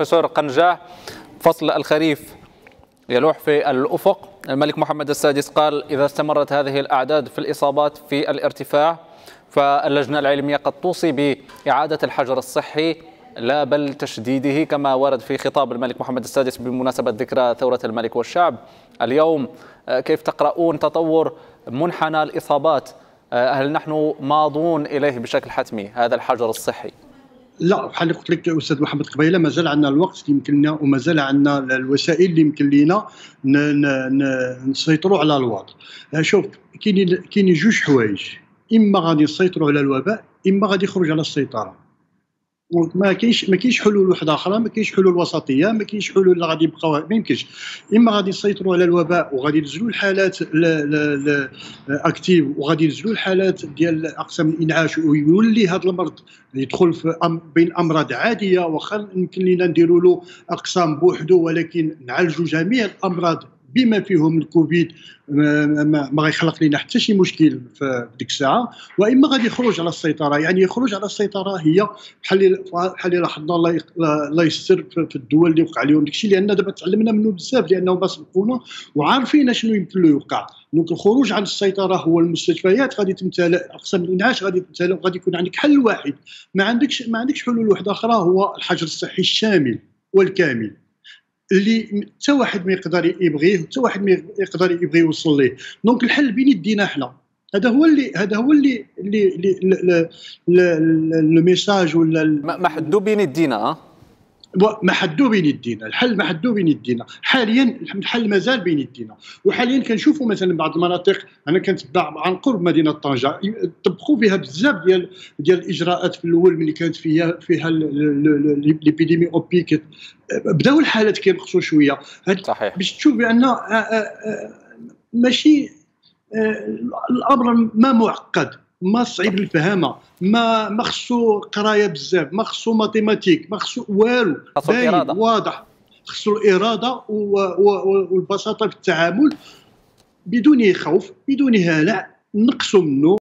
بروفيسور قنجاح فصل الخريف يلوح في الأفق. الملك محمد السادس قال إذا استمرت هذه الأعداد في الإصابات في الارتفاع فاللجنة العلمية قد توصي بإعادة الحجر الصحي لا بل تشديده كما ورد في خطاب الملك محمد السادس بمناسبة ذكرى ثورة الملك والشعب. اليوم كيف تقرؤون تطور منحنى الإصابات؟ هل نحن ماضون إليه بشكل حتمي هذا الحجر الصحي؟ لا بحال قلت لك أستاذ محمد قبيلة مازال عندنا الوقت اللي يمكن لنا ومازال عندنا الوسائل اللي يمكن لنا نسيطروا على الوضع. شوف كاينين كاينين جوج حوايج. إما غادي نسيطروا على الوباء إما غادي يخرج على السيطرة. ما كاينش ما كاينش حلول واحدة أخرى ما كاينش حلول وسطيه ما كاينش حلول اللي غادي يبقاو ما يمكنش اما غادي نسيطروا على الوباء وغادي ينزلوا الحالات actifs وغادي ينزلوا الحالات ديال اقسام الانعاش ويولي هذا المرض يدخل في أم بين امراض عاديه واخا يمكن لنا نديروا له اقسام بوحده ولكن نعالجوا جميع الامراض بما فيهم الكوفيد ما, غيخلق لنا حتى شي مشكل في ديك الساعة. وإما غادي يخرج على السيطرة. يعني يخرج على السيطرة هي بحال بحال لاحظنا الله يستر في الدول اللي وقع لهم داكشي. لأن دابا تعلمنا منه بزاف لأنه ما سبقونا وعارفين شنو يمكن له يوقع. دونك الخروج عن السيطرة هو المستشفيات غادي تمتلئ اقسام الانعاش غادي تمتلئ وغادي يكون عندك حل واحد. ما عندكش ما عندكش حلول واحدة أخرى هو الحجر الصحي الشامل والكامل. اللي حتى واحد ما يقدر يبغيه حتى واحد ما يقدر يبغي يوصل ليه donc الحل بين يدينا حنا هذا هو اللي هذا هو اللي اللي ال message ولا ما حدو بين يدينا ما حدو بين يدينا الحل ما حدو بين يدينا حاليا الحل مازال بين يدينا وحاليا كنشوفوا مثلا بعض المناطق أنا كنتبع عن قرب مدينة طنجة طبقوا فيها بزاف ديال ديال الإجراءات في الأول ملي كانت فيها فيها ليبيديمي أوبيك. بداو الحالات كينقصوا شوية. صحيح. باش تشوف بأن ماشي الأمر ما معقد. ما صعيب الفهامة ما ما خصو قراية بزاف ما خصو ماتيماتيك ما خصو والو باين واضح. خصو الإرادة والبساطة في التعامل بدون خوف بدون هلع نقصوا منه